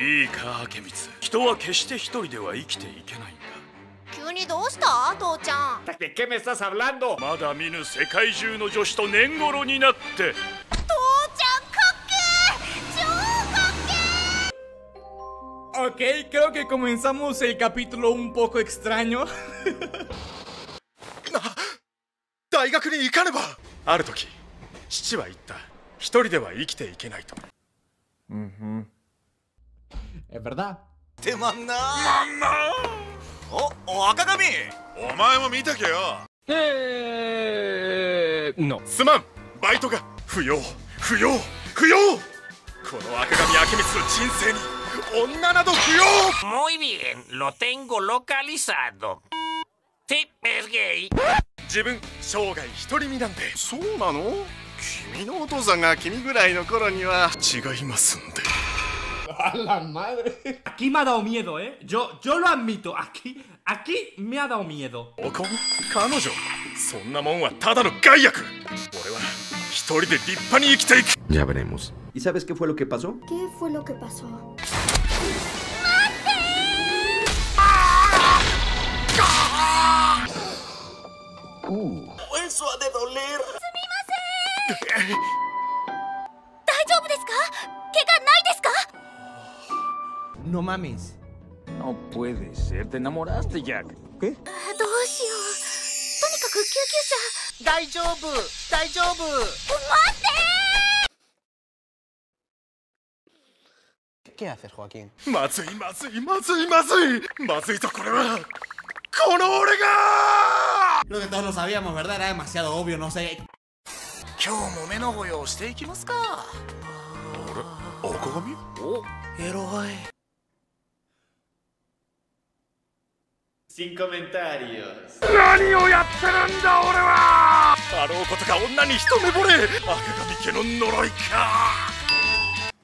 いいか明光人は決して一人では生きていけないんだ。急にどうした？父ちゃん。¿De qué me estás hablando? まだ見ぬ世界中の女子と年頃になって。父ちゃんかっけー。超かっけー。Ok, creo que comenzamos el capítulo un poco extraño. 大学に行かねば。ある時父は言った。一人では生きていけないと。Verdad. てまんなおお赤髪お前も見たけよ!すまんバイトが不要不要不要この赤髪明光の人生に女など不要! Muy bien, lo tengo localizado. Sí, es gay. 自分生涯独り身なんでそうなの？君のお父さんが君ぐらいの頃には。違いますんで A la madre. Aquí me ha dado miedo, ¿eh? Yo, yo lo admito. Aquí, aquí me ha dado miedo. おこ彼女そんなもんはただの害悪俺は一人で立派に生きていく Ya veremos. ¿Y sabes qué fue lo que pasó? ¿Qué fue lo que pasó? eso ha de doler 大 mames. No puede ser, te enamoraste, Jack. どうしようとにかく救急車大丈夫大丈夫 ¿Qué haces, Joaquín? まずいまずいまずいまずいまずいぞこれはこの俺が Creo que todos lo sabíamos, ¿verdad? Era demasiado obvio, no sé. 今日も目の保養していきますか赤髪おエロい Sin comentarios. 何をやってるんだ俺はあろうことか女に一目惚れ赤髪家の呪いか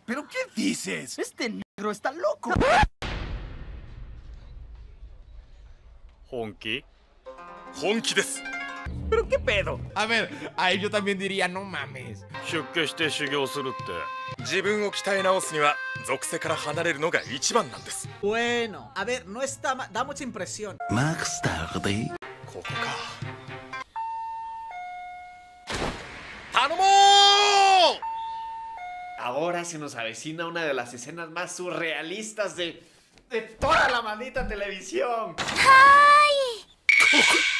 ¿Pero qué dices? Este negro está loco 本気本気です ¿Pero qué pedo? A ver, ahí yo también diría, no mames. 出家して修行するって自分を鍛え直すには属性から離れるのが一番なんです Bueno, a ver, no está mal, da mucha impresión. Más tarde. ここか頼もう Ahora se nos avecina una de las escenas más surrealistas de, de toda la maldita televisión. も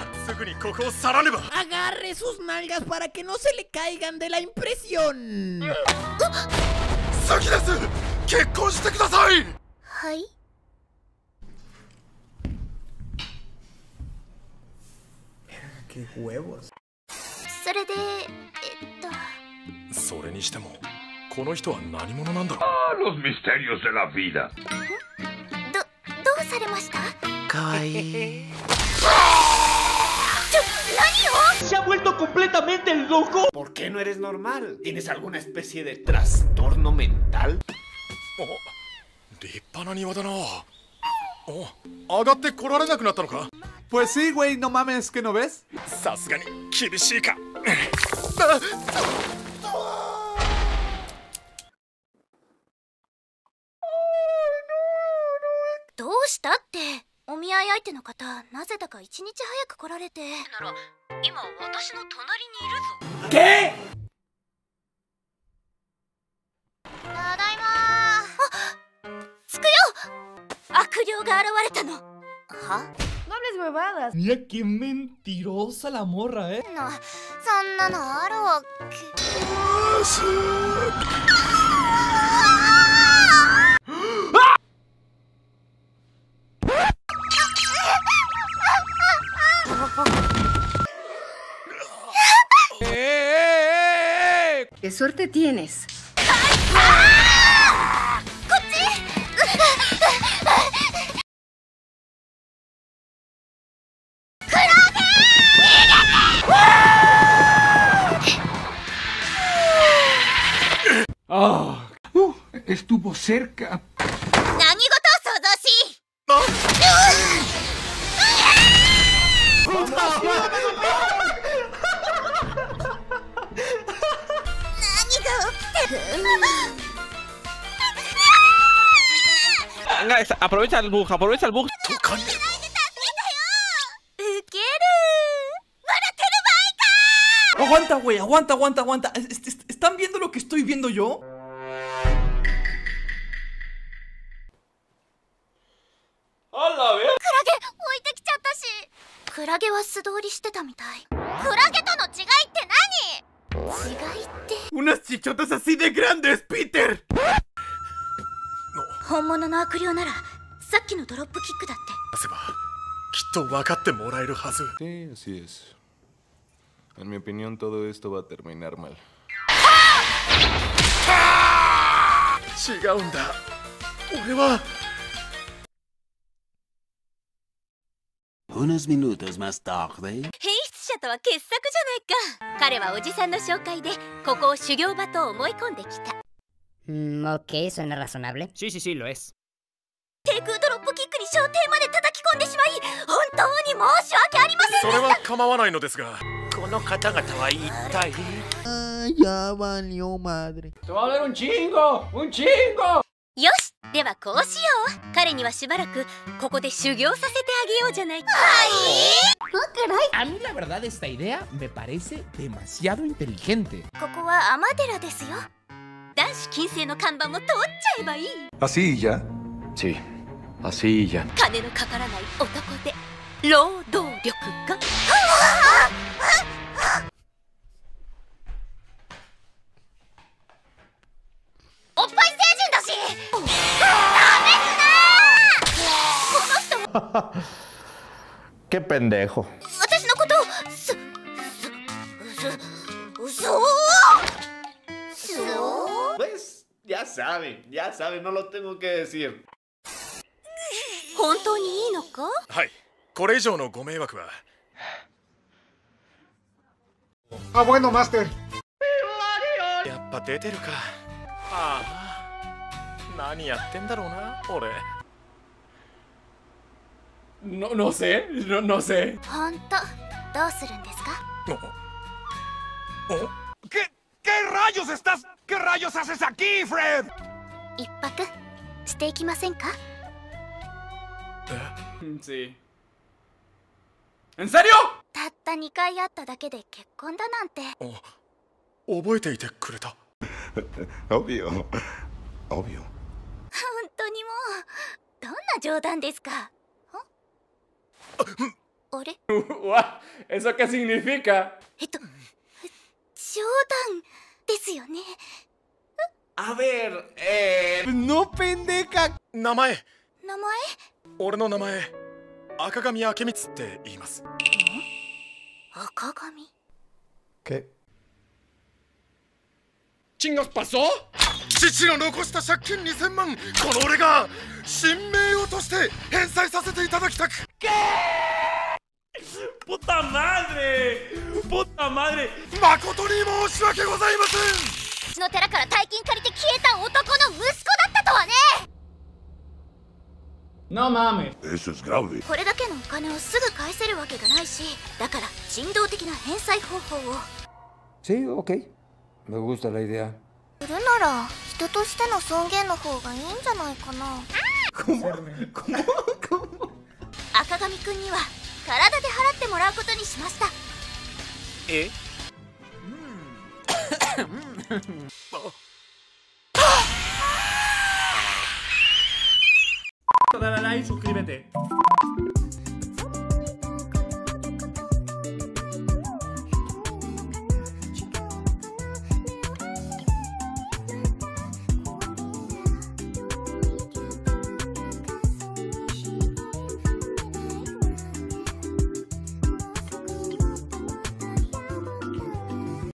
ぐにここを去らねば。Agarre sus nalgas para que no se le caigan de la impresión. 好きです結婚してくださいはいそれでえっとそれにしてもこの人は何者なんだろう Los misterios de la vida. どどうされましたかわいい 何を Se ha vuelto completamente loco. ¿Por qué no eres normal? ¿Tienes alguna especie de trastorno mental? 立派な庭だなお上がって来られなくなったのか Pues sí, güey, no mames, ¿qué no ves? さすがに厳しいかどうしたってお見合い相手の方なぜだか一日早く来られてなら 今私の隣にいるぞ。¿Qué? ただいまあつくよ。悪霊が現れたの。は？Mira qué mentirosa la morra, ¿eh? なそんな ¡Qué suerte tienes! こっち Oh. estuvo cerca. Guys, aprovecha el bug, aprovecha el bug. ウケる笑ってる場合か Aguanta, güey, aguanta, aguanta, aguanta. ¿Est- est- ¿Están viendo lo que estoy viendo yo? クラゲ置いてきちゃったしクラゲは素通りしてたみたいクラゲとの違いって何違いって Unas chichotas así de grandes, Peter. 本物の悪霊ならさっきのドロップキックだって。出せばきっと分かってもらえるはず。Sí, así es. En mi opinión, todo esto va a terminar mal. 違うんだ俺は Unos minutos más tarde. 変質者とは傑作じゃないか彼はおじさんの紹介でここを修行場と思い込んできた Mm, ok, suena razonable. Sí, sí, sí, lo es. 低空ドロップキックに小艇まで叩き込んでしまい本当に申し訳ありませんそれは構わないのですがこの方々は一体 Ah, ya valió madre. ¡Te va a dar un chingo! ¡Un chingo! よしではこうしよう彼にはしばらくここで修行させてあげようじゃないかはい A mí la verdad esta idea me parece demasiado inteligente. ここは天寺ですよ男子禁制の看板も通っちゃえばいい ¿Así ya? Sí, así ya. 金のかからない男で労働力がおっぱい成人だしダメっすな Qué pendejo. 私のことすすす Ya saben, ya saben, no lo tengo que decir. 本当にいいのかはいこれ以上のご迷惑は Ah, bueno, Master. やっぱ出てるかああ何やってんだろうな俺 No, no sé, no, no sé. 本当どうするんですか ¿Qué, ¿Qué rayos estás? ¿Qué rayos haces aquí, Fred? 一泊していきませんか Sí. ¿En serio? たった2回会っただけで結婚だなんて覚えていてくれた Obvio. Obvio. 本当にもうどんな冗談ですかんあれ What? ¿Eso qué significa? えっと冗談ですよね A ver, eh. No pendeja 名前名前俺の名前赤髪明光って言います赤髪 ¿Qué? ¿Chingos pasó? 父の残した借金2000万この俺が新名誉として返済させていただきたく ¡Puta madre! ¡Puta madre! 誠に申し訳ございませんうちの寺から大金借りて消えた男の息子だったとはね No mames. Eso es grave. これだけのお金をすぐ返せるわけがないしだから人道的な返済方法を Sí, ok. Me gusta la idea. 売るなら人としての尊厳の方がいいんじゃないかな赤髪くんには体で払ってもらうことにしました。え？